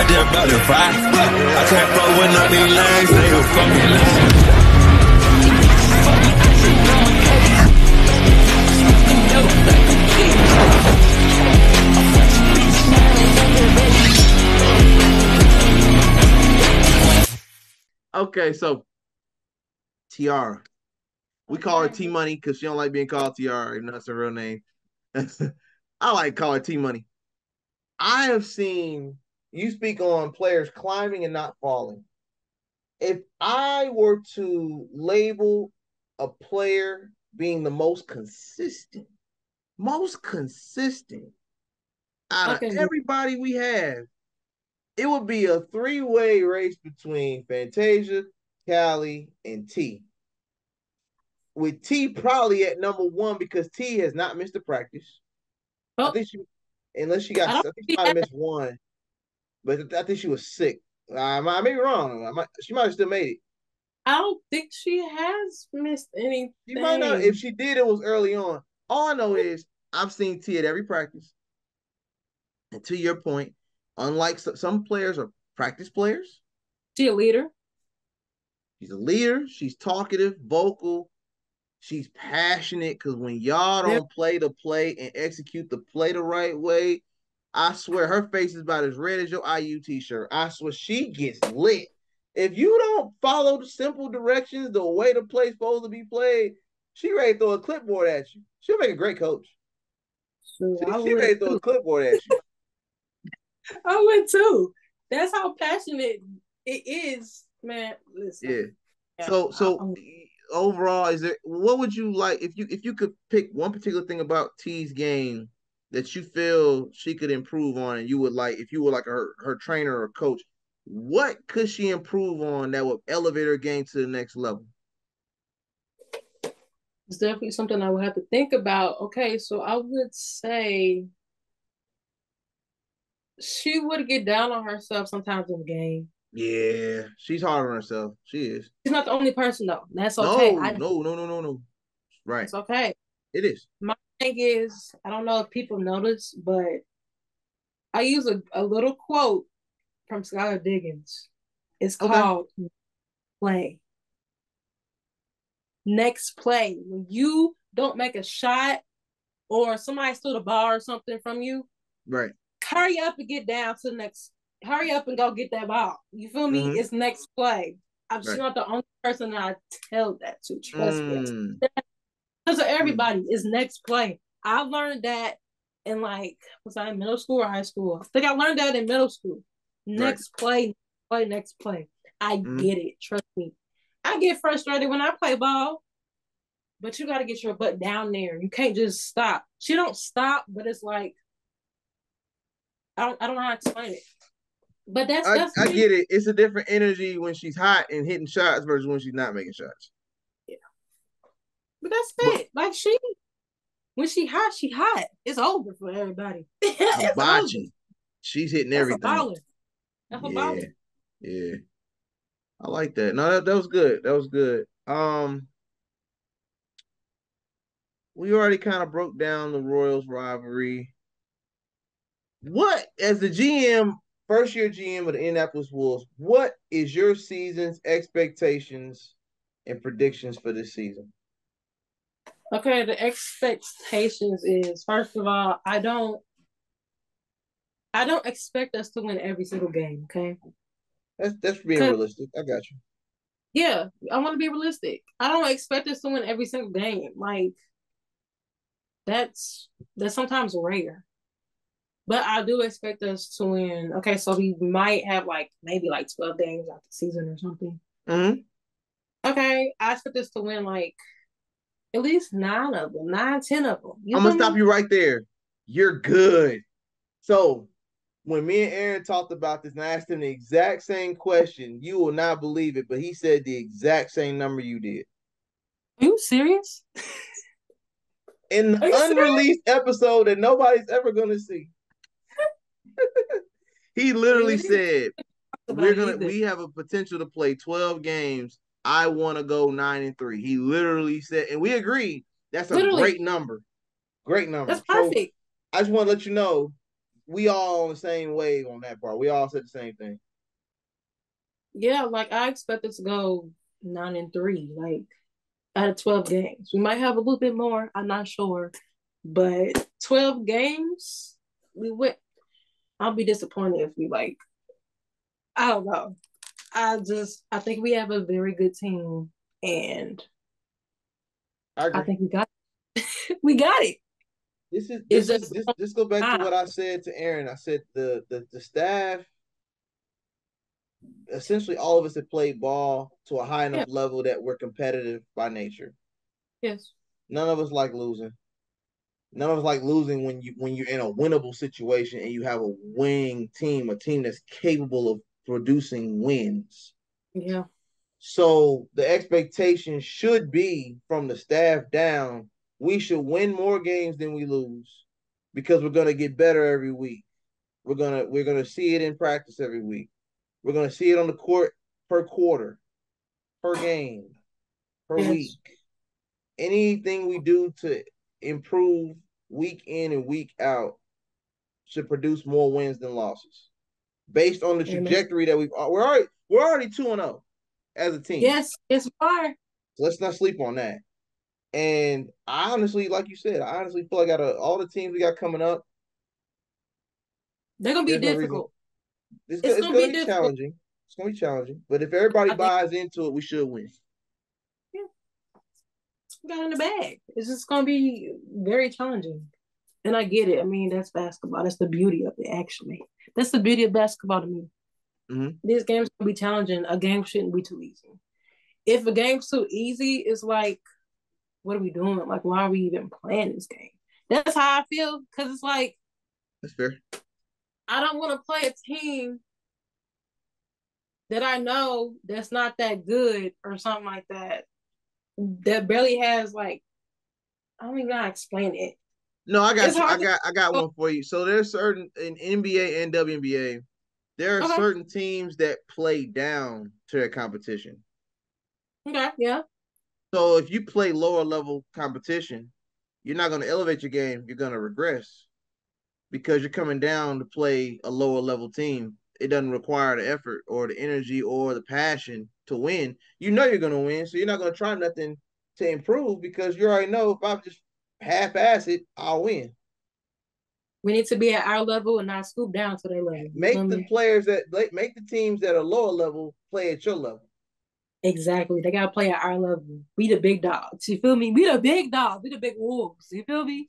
right there about the five. I can't fuck with no these lanes, they a fucking lie. Okay, so Tiara. We call her T Money because she don't like being called Tiara, even that's her real name. I like call her T Money. I have seen you speak on players climbing and not falling. If I were to label a player being the most consistent, most consistent out Okay. of everybody we have, it would be a three-way race between Fantasia, Callie, and T. With T probably at number one because T has not missed a practice. I Oh. think she, unless she got, I I, think she might have missed one, but I think she was sick. I, I may be wrong. I might, she might have still made it. I don't think she has missed anything. She might not. If she did, it was early on. All I know is I've seen T at every practice. And to your point, unlike some, players are practice players, she a leader. she's a leader. She's talkative, vocal. She's passionate because when y'all don't play the play and execute the play the right way, I swear her face is about as red as your IU t-shirt. I swear she gets lit. If you don't follow the simple directions, the way the play's supposed to be played, she ready to throw a clipboard at you. She'll make a great coach. She, she ready to throw a clipboard at you. I would too. That's how passionate it is, man. Listen. Yeah. Yeah, So so I'm- overall, is there what would you like if you if you could pick one particular thing about T's game that you feel she could improve on and you would like if you were like her her trainer or coach, what could she improve on that would elevate her game to the next level? it's definitely something I would have to think about. Okay, so I would say she would get down on herself sometimes in the game. Yeah, she's hard on herself. She is. She's not the only person though. That's okay. No, I, no, no, no, no, no. Right. It's okay. It is. Thing is, I don't know if people notice, but I use a, a little quote from Skylar Diggins. It's Okay. called play. Next play. When you don't make a shot or somebody stole the ball or something from you, Right. hurry up and get down to the next hurry up and go get that ball. You feel me? Mhm. It's next play. I'm Right. not the only person that I tell that to. Trust me. Mm, Because of everybody is next play. I learned that in like was I in middle school or high school? I think I learned that in middle school. Next play, play, next play. I Mhm. get it. Trust me. I get frustrated when I play ball, but you got to get your butt down there. You can't just stop. She don't stop, but it's like I don't. I don't know how to explain it. But that's I, that's I get it. It's a different energy when she's hot and hitting shots versus when she's not making shots. But that's But- it. Like she, when she hot, she hot. It's over for everybody. Hibachi. She's hitting That's everything. a baller. That's a yeah, baller. yeah. I like that. No, that, that was good. That was good. Um, we already kind of broke down the Royals rivalry. What, as the GM, first year GM of the Indianapolis Wolves, what is your season's expectations and predictions for this season? Okay, the expectations is first of all, I don't I don't expect us to win every single game, okay? That's that's being realistic. I got you. Yeah, I want to be realistic. I don't expect us to win every single game. Like that's that's sometimes rare. But I do expect us to win. Okay, so we might have like maybe like 12 games out the season or something. Mhm. Okay, I expect us to win like at least nine of them, nine, ten of them. You I'm gonna stop me? you right there. You're good. So when me and Aaron talked about this and I asked him the exact same question, you will not believe it, but he said the exact same number you did. Are you serious? In the you serious? unreleased episode that nobody's ever gonna see. he literally said, We're gonna we have a potential to play 12 games. I want to go nine and three. He literally said, and we agreed that's a Literally. great number. Great number. That's So, perfect. I just want to let you know we all on the same wave on that part. We all said the same thing. Yeah, like I expect it to go nine and three, like out of twelve games. We might have a little bit more. I'm not sure, but twelve games, we went. I'll be disappointed if we like. I don't know. I just I think we have a very good team, and I. I think we got we got it. This is this is just- this, this go back Ah. to what I said to Aaron. I said the the the staff essentially all of us have played ball to a high enough level that we're competitive by nature. Yes. None of us like losing. None of us like losing when you when you're in a winnable situation and you have a winning team, a team that's capable of producing wins. Yeah. So the expectation should be from the staff down, we should win more games than we lose because we're gonna get better every week. We're gonna we're gonna see it in practice every week. We're gonna see it on the court per quarter, per game, per Yes. week. Anything we do to improve week in and week out should produce more wins than losses. Based on the Amen. trajectory that we've we're already we're already 2 and 0 as a team. Yes. Yes, we are. So let's not sleep on that. And I honestly, like you said, I honestly feel like out of all the teams we got coming up, They're gonna be There's no difficult. it's, It's it's gonna going be to be difficult. challenging. It's going to be challenging. But if everybody I think- buys into it, we should win. Yeah, we got in the bag. It's just gonna be very challenging. And I get it. I mean, that's basketball. That's the beauty of it, actually. That's the beauty of basketball to me. Mhm. These games can be challenging. A game shouldn't be too easy. If a game's too easy, it's like, what are we doing? Like, why are we even playing this game? That's how I feel. Cause it's like That's fair. I don't want to play a team that I know that's not that good or something like that. That barely has like I don't even know how to explain it. No, I got I hard to- got I got oh. one for you. So there's certain in NBA and WNBA, there are Okay. certain teams that play down to their competition. Okay, yeah. So if you play lower level competition, you're not going to elevate your game. You're going to regress because you're coming down to play a lower level team. It doesn't require the effort or the energy or the passion to win. You know you're going to win, so you're not going to try nothing to improve because you already know if I just half ass it, I'll win. We need to be at our level and not scoop down to their level. You Make know the mean? players that make the teams that are lower level play at your level. Exactly. They gotta play at our level. We the big dogs. You feel me? We the big dogs. We the big wolves. You feel me?